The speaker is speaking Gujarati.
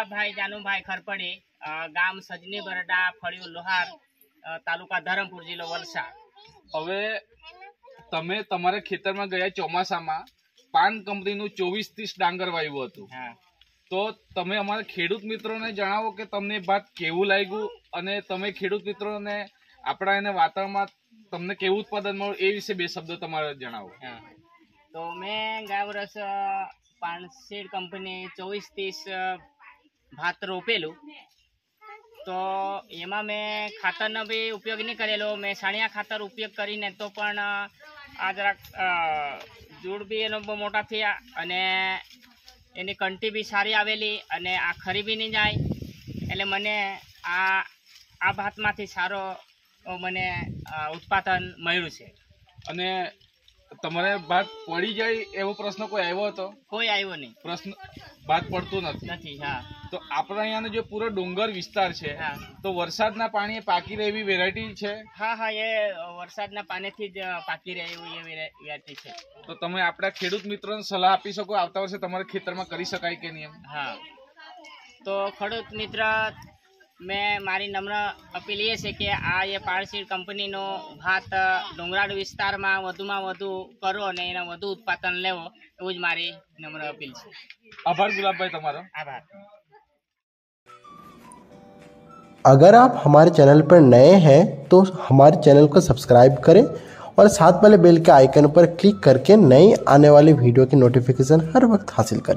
ગુલાબભાઈ જાનુભાઈ ખરપડે ગામ સજની બરડા ફળિયું લોહાર તાલુકા ધરમપુર જિલ્લો વલસાડ. હવે તમે તમારા ખેતરમાં ગયા ચોમાસામાં પાન કંપનીનું ચોવીસ ત્રીસ ડાંગર વાવ્યું હતું. તો તમે અમારા ખેડૂત મિત્રોને જણાવો કે તમને ભાત કેવું લાગ્યું અને તમે ખેડૂત મિત્રોને આપણા એને વાતાવરણમાં તમને કેવું ઉત્પાદન મળ્યું એ વિશે બે શબ્દો તમારે જણાવો. તો મેં ગયા વર્ષ પાનસીડ કંપની ચોવીસ ત્રીસ ભાત રોપેલું. તો એમાં મેં ખાતરનો બી ઉપયોગ નહીં કરેલો. મેં સાણિયા ખાતર ઉપયોગ કરીને તો પણ આ જરાક જૂળ બી એનો બહુ મોટા થયા અને એની કંટી બી સારી આવેલી અને આ ખરી બી નહીં જાય. એટલે મને આ આ ભાતમાંથી સારો મને ઉત્પાદન મળ્યું છે. અને તમારે ભાત પડી જાય એવો પ્રશ્ન કોઈ આવ્યો હતો? કોઈ આવ્યો નહીં. પ્રશ્ન ભાત પડતું નથી. નથી હા. તો આપણા અહીંયાનો જે પૂરો ડુંગર વિસ્તાર છે તો વરસાદના પાણીએ પાકી રહે એવી વેરાયટી છે? હા હા એ વરસાદના પાણીથી જ પાકી રહે એવી એ વેરાયટી છે. તો તમે આપણા ખેડૂત મિત્રોને સલાહ આપી શકો આવતા વર્ષે તમારા ખેતરમાં કરી શકાય કે નહીં એમ? હા. તો ખેડૂત મિત્ર મેં મારી નમ્ર અપીલ એ છે કે આ એ પાળસીડ કંપનીનો ભાત ડુંગરાળ વિસ્તારમાં વધુમાં વધુ કરો અને એના વધુ ઉત્પાદન લેવો એવું જ મારી નમ્ર અપીલ છે આભાર ગુલાબભાઈ તમારો આભાર अगर आप हमारे चैनल पर नए हैं तो हमारे चैनल को सब्सक्राइब करें और साथ वाले बेल के आइकन पर क्लिक करके नई आने वाली वीडियो की नोटिफिकेशन हर वक्त हासिल करें